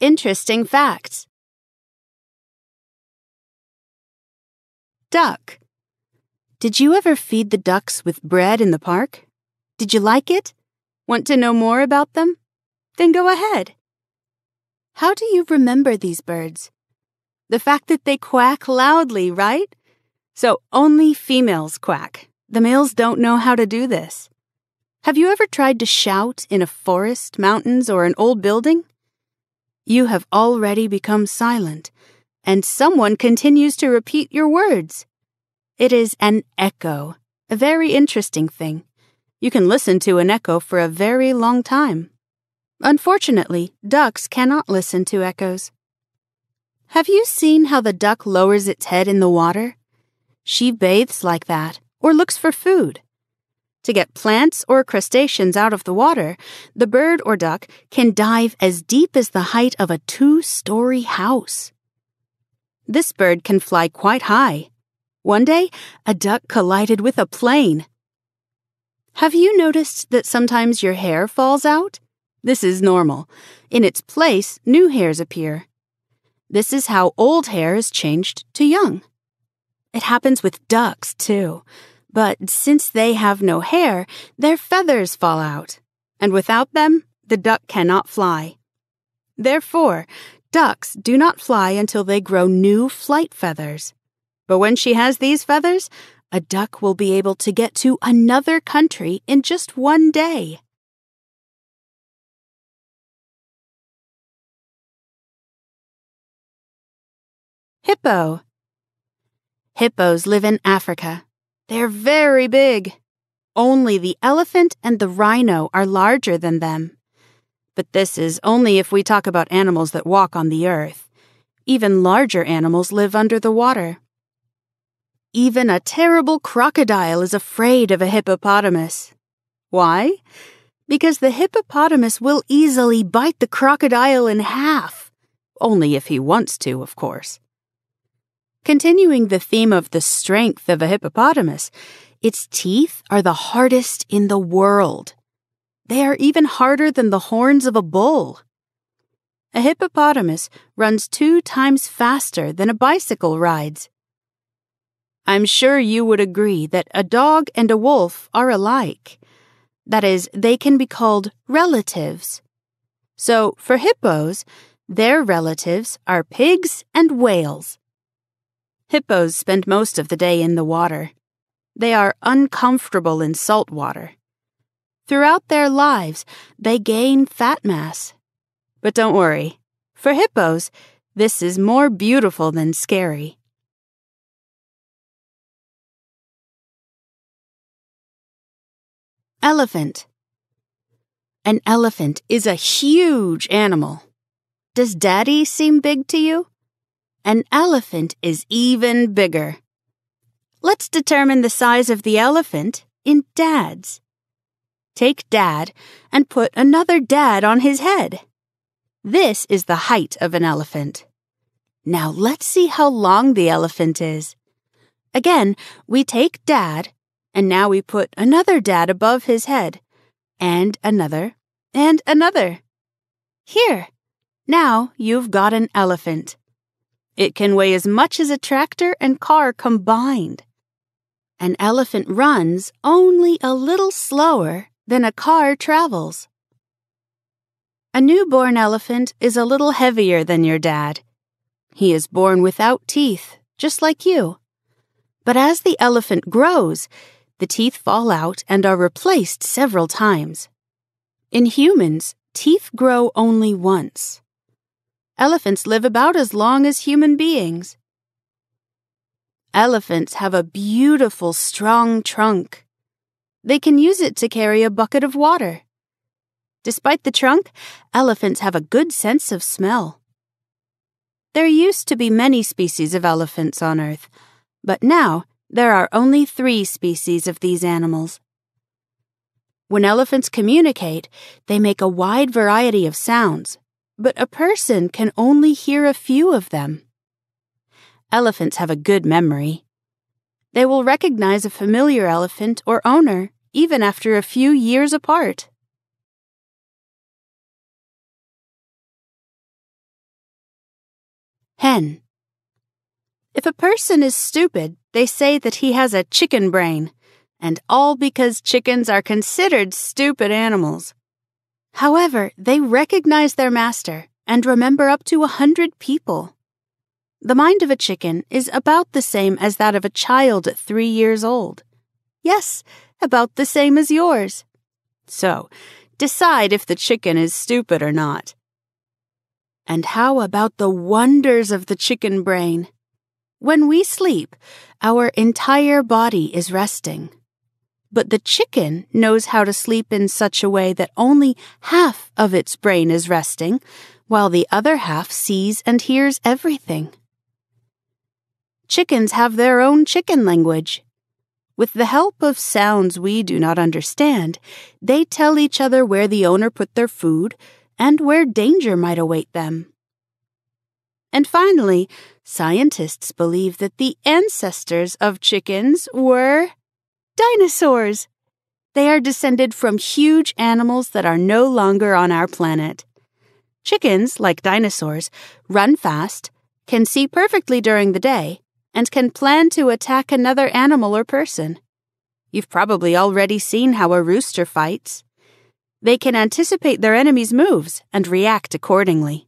interesting facts. Duck. Did you ever feed the ducks with bread in the park? Did you like it? Want to know more about them? Then go ahead. How do you remember these birds? The fact that they quack loudly, right? So only females quack. The males don't know how to do this. Have you ever tried to shout in a forest, mountains, or an old building? You have already become silent, and someone continues to repeat your words. It is an echo, a very interesting thing. You can listen to an echo for a very long time. Unfortunately, ducks cannot listen to echoes. Have you seen how the duck lowers its head in the water? She bathes like that, or looks for food. To get plants or crustaceans out of the water, the bird or duck can dive as deep as the height of a two story house. This bird can fly quite high. One day, a duck collided with a plane. Have you noticed that sometimes your hair falls out? This is normal. In its place, new hairs appear. This is how old hair is changed to young. It happens with ducks, too. But since they have no hair, their feathers fall out, and without them, the duck cannot fly. Therefore, ducks do not fly until they grow new flight feathers. But when she has these feathers, a duck will be able to get to another country in just one day. Hippo. Hippos live in Africa. They're very big. Only the elephant and the rhino are larger than them. But this is only if we talk about animals that walk on the earth. Even larger animals live under the water. Even a terrible crocodile is afraid of a hippopotamus. Why? Because the hippopotamus will easily bite the crocodile in half. Only if he wants to, of course. Continuing the theme of the strength of a hippopotamus, its teeth are the hardest in the world. They are even harder than the horns of a bull. A hippopotamus runs two times faster than a bicycle rides. I'm sure you would agree that a dog and a wolf are alike. That is, they can be called relatives. So, for hippos, their relatives are pigs and whales. Hippos spend most of the day in the water. They are uncomfortable in salt water. Throughout their lives, they gain fat mass. But don't worry. For hippos, this is more beautiful than scary. Elephant. An elephant is a huge animal. Does daddy seem big to you? An elephant is even bigger. Let's determine the size of the elephant in dads. Take dad and put another dad on his head. This is the height of an elephant. Now let's see how long the elephant is. Again, we take dad, and now we put another dad above his head, and another, and another. Here, now you've got an elephant. It can weigh as much as a tractor and car combined. An elephant runs only a little slower than a car travels. A newborn elephant is a little heavier than your dad. He is born without teeth, just like you. But as the elephant grows, the teeth fall out and are replaced several times. In humans, teeth grow only once. Elephants live about as long as human beings. Elephants have a beautiful, strong trunk. They can use it to carry a bucket of water. Despite the trunk, elephants have a good sense of smell. There used to be many species of elephants on Earth, but now there are only three species of these animals. When elephants communicate, they make a wide variety of sounds, but a person can only hear a few of them. Elephants have a good memory. They will recognize a familiar elephant or owner even after a few years apart. Hen. If a person is stupid, they say that he has a chicken brain, and all because chickens are considered stupid animals. However, they recognize their master and remember up to a hundred people. The mind of a chicken is about the same as that of a child at three years old. Yes, about the same as yours. So, decide if the chicken is stupid or not. And how about the wonders of the chicken brain? When we sleep, our entire body is resting. But the chicken knows how to sleep in such a way that only half of its brain is resting, while the other half sees and hears everything. Chickens have their own chicken language. With the help of sounds we do not understand, they tell each other where the owner put their food and where danger might await them. And finally, scientists believe that the ancestors of chickens were dinosaurs. They are descended from huge animals that are no longer on our planet. Chickens, like dinosaurs, run fast, can see perfectly during the day, and can plan to attack another animal or person. You've probably already seen how a rooster fights. They can anticipate their enemy's moves and react accordingly.